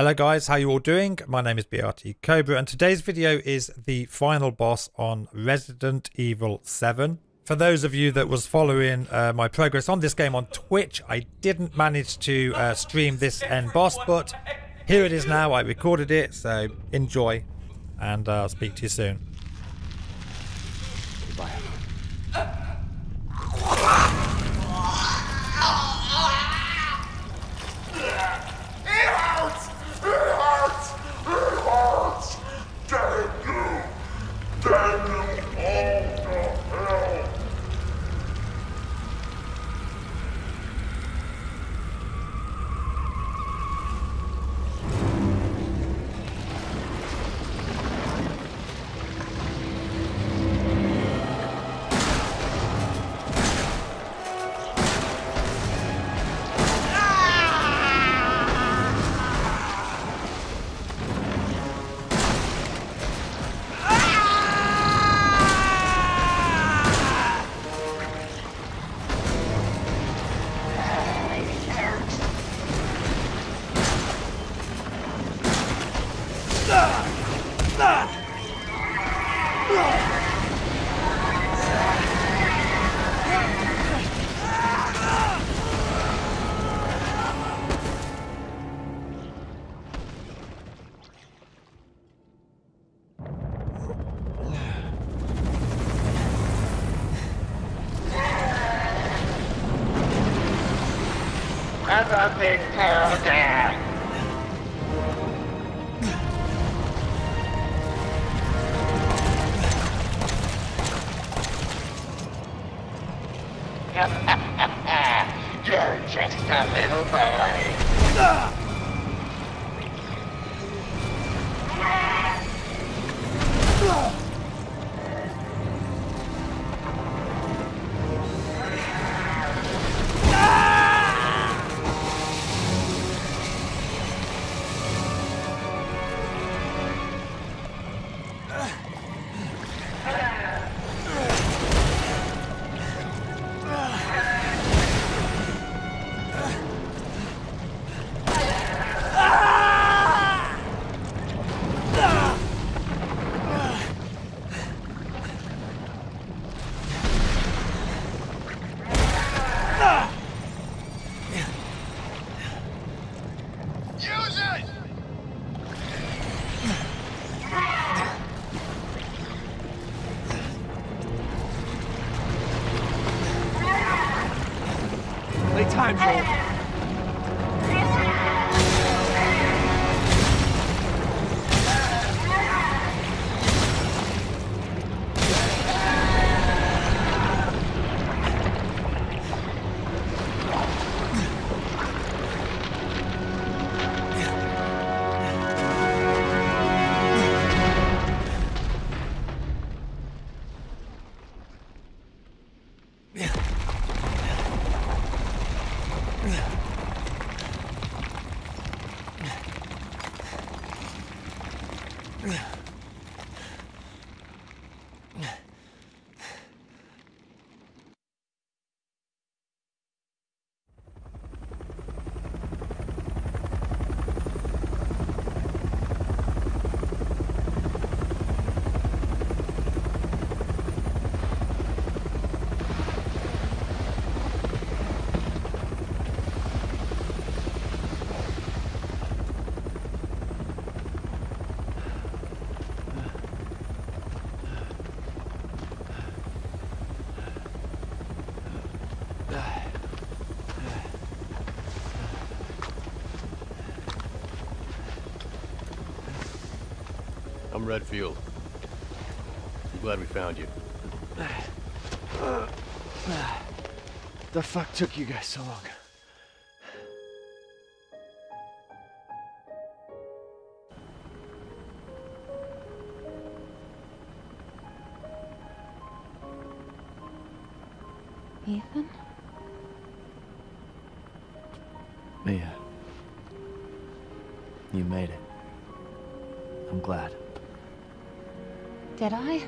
Hello guys, how you all doing? My name is BRT Cobra and today's video is the final boss on Resident Evil 7. For those of you that was following uh, my progress on this game on Twitch, I didn't manage to uh, stream this end boss, but here it is now. I recorded it, so enjoy and uh, I'll speak to you soon. Damn you all! Another big powder. You're just a little boy. Use time, Joel. I'm Redfield. I'm glad we found you. The fuck took you guys so long? Ethan? Mia. You made it. I'm glad. Did I?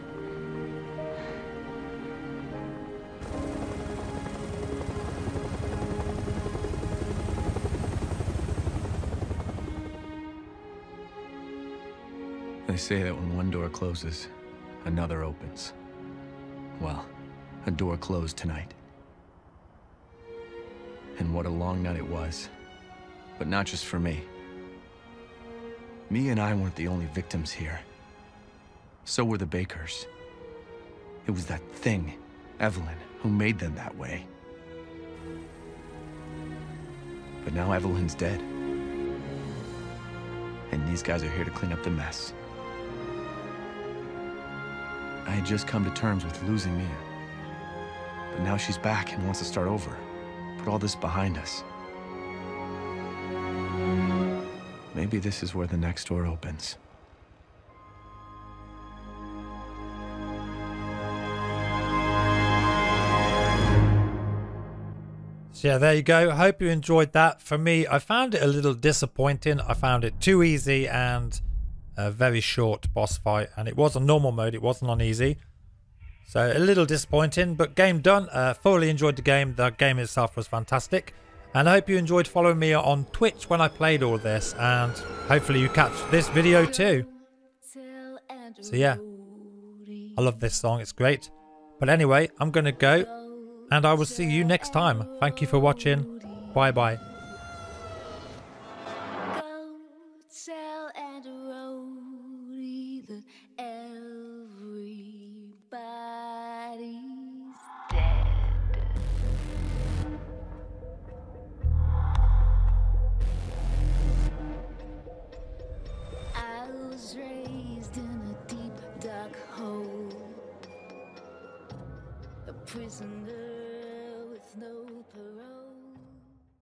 They say that when one door closes, another opens. Well, a door closed tonight. And what a long night it was. But not just for me. Mia and I weren't the only victims here. So were the Bakers. It was that thing, Evelyn, who made them that way. But now Evelyn's dead. And these guys are here to clean up the mess. I had just come to terms with losing Mia. But now she's back and wants to start over. Put all this behind us. Maybe this is where the next door opens. Yeah, there you go. Hope you enjoyed that. For me, I found it a little disappointing. I found it too easy and a very short boss fight. And it was on normal mode. It wasn't on easy. So a little disappointing, but game done. Uh, thoroughly enjoyed the game. The game itself was fantastic. And I hope you enjoyed following me on Twitch when I played all this. And hopefully you catch this video too. So yeah, I love this song. It's great. But anyway, I'm going to go. And I will see you next time. Thank you for watching. Bye bye. Prisoner